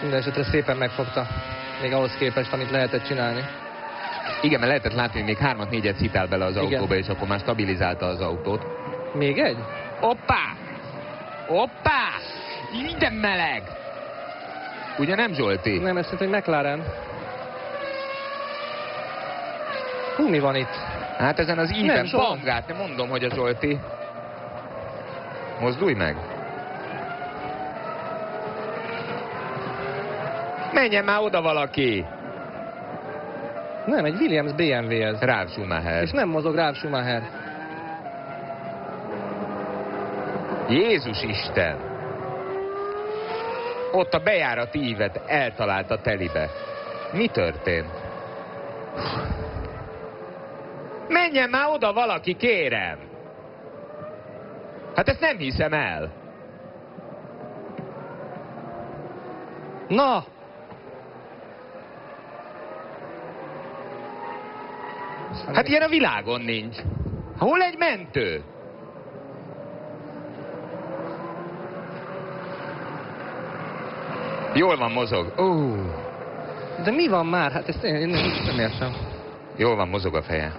Minden esetre szépen megfogta. Még ahhoz képest, amit lehetett csinálni. Igen, mert lehetett látni, hogy még hármat, négyet szitál bele az Igen. autóba, és akkor már stabilizálta az autót. Még egy? Hoppá! Hoppá! Minden meleg! Ugye nem Zsolti? Nem, ez szerint, hogy McLaren. Hú, mi van itt? Hát ezen az íven bangát, nem mondom, hogy a Zsolti. Mozdulj meg! Menjen már oda valaki! Nem, egy Williams BMW ez. Ráv Schumacher. És nem mozog Ralf Schumacher. Jézus Isten! Ott a bejárat ívet eltalálta telibe. Mi történt? Menjen már oda valaki, kérem! Hát ezt nem hiszem el. Na! Hát ilyen a világon nincs. Hol egy mentő? Jól van, mozog. Ó, De mi van már? Hát ezt én, én nem, nem értem. jól van, mozog a feje.